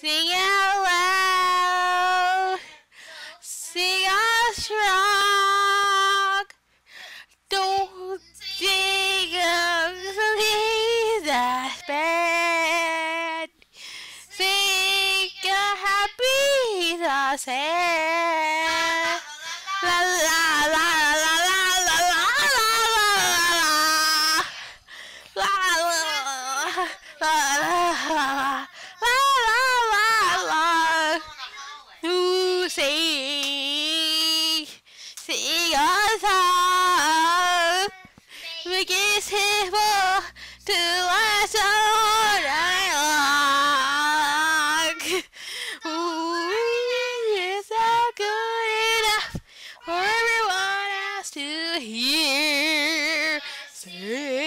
Sing out loud. Sing out strong. Don't think of something that's bad. Think of happy the sad. La la la la la la la la la la la la la la to I. Oh, Ooh, is that good enough for everyone else to hear? Say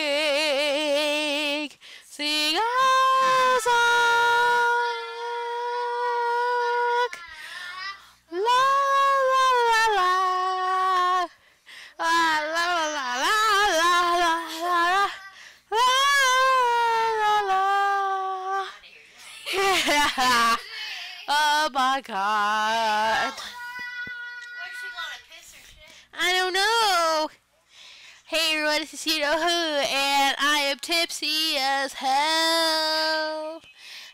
Oh my god. Where's she gonna piss or shit? I don't know. Hey everyone, this is Hito Who, and I am tipsy as hell.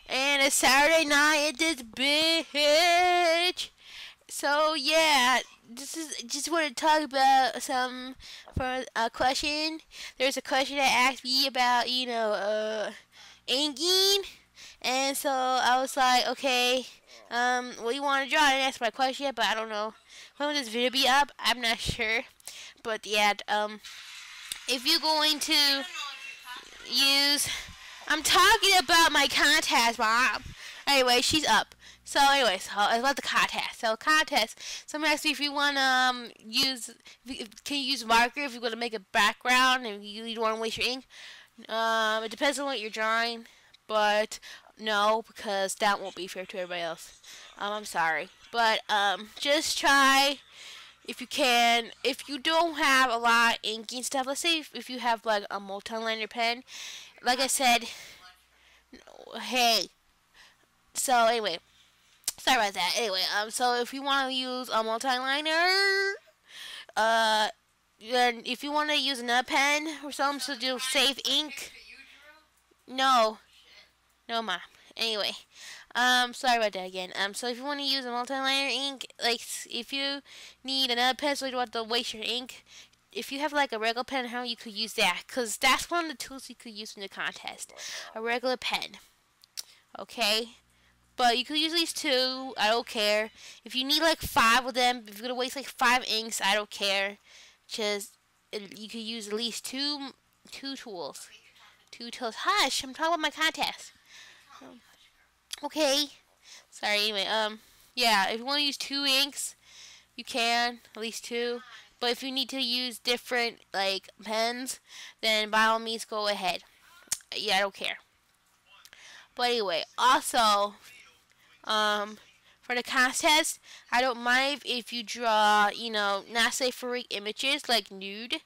And it's Saturday night at this bitch. So yeah, this is just want to talk about some for a question. There's a question that asked me about you know uh inking, and so I was like, okay, um, what do you want to draw? I didn't ask my question yet, but I don't know when will this video be up. I'm not sure, but yeah, um, if you're going to use. I'm talking about my contest, mom. Anyway, she's up. So, anyway, so it's about the contest. So, contest. Someone asked me if you want to um, use. You, can you use marker if you want to make a background and you, you don't want to waste your ink? Um, it depends on what you're drawing, but no, because that won't be fair to everybody else. Um, I'm sorry, but um, just try if you can. If you don't have a lot of ink and stuff, let's say if, if you have like a multi-liner pen, like I said, hey. So anyway, sorry about that. Anyway, um, so if you want to use a multi-liner, uh, then if you want to use another pen or something to do save ink, no, no, mom. Anyway, um, sorry about that again. Um, so if you want to use a multi-liner ink, like if you need another pencil, you don't want to waste your ink. If you have like a regular pen home, you could use that, cause that's one of the tools you could use in the contest. A regular pen. Okay. But you could use these two. I don't care. If you need like five of them, if you're gonna waste like five inks, I don't care. Just you could use at least two two tools. Two tools. Hush! I'm talking about my contest. Um, okay. Sorry. Anyway, um, yeah. If you want to use two inks, you can at least two. But if you need to use different like pens, then by all means go ahead. Yeah, I don't care. But anyway, also, um, for the contest, I don't mind if you draw, you know, not safe for images like nude,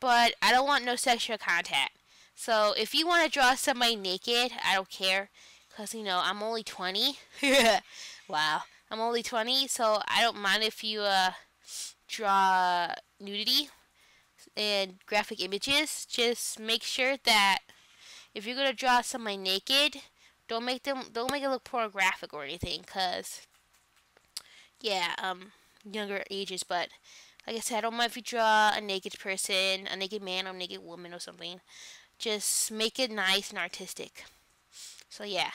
but I don't want no sexual contact. So if you want to draw somebody naked, I don't care, cause you know I'm only 20. wow, I'm only 20, so I don't mind if you uh draw nudity and graphic images. Just make sure that if you're gonna draw somebody naked, don't make them don't make it look pornographic or anything, cause yeah, um, younger ages. But like I said, I don't mind if you draw a naked person, a naked man, or a naked woman, or something. Just make it nice and artistic. So yeah,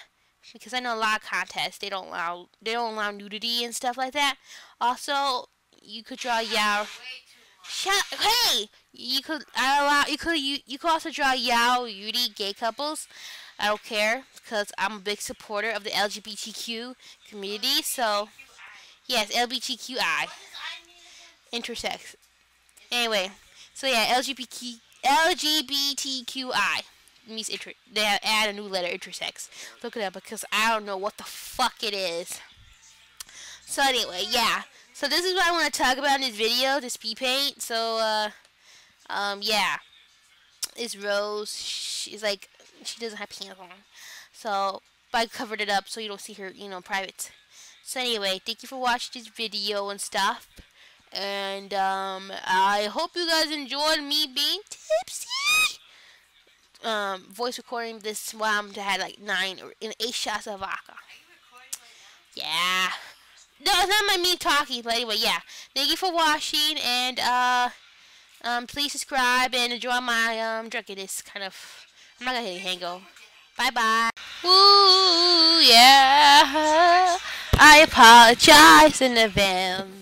because I know a lot of contests they don't allow they don't allow nudity and stuff like that. Also, you could draw yaoi. Way too much. Shut. Hey, you could I allow you could you you could also draw yaoi yuri gay couples. I don't care because I'm a big supporter of the LGBTQ community. Oh, so yes, LGBTQI What does I mean again? intersex. Anyway, so yeah, LGBT LGBTQI means inter. They add a new letter intersex. Look it up because I don't know what the fuck it is. So anyway, yeah. So this is what I want to talk about in this video, this speed paint. So uh, um, yeah, it's Rose. She's like she doesn't have pants on. So but I covered it up so you don't see her, you know, private. So anyway, thank you for watching this video and stuff. And um, I hope you guys enjoyed me being tipsy. Um, voice recording this while I'm had like nine or in eight shots of vodka. Yeah. No, it's not my me talking, but anyway, yeah. Thank you for watching, and uh, um, please subscribe and enjoy my um drunkenness. Kind of, I'm not gonna hit hango. Bye bye. Ooh yeah. I apologize in advance.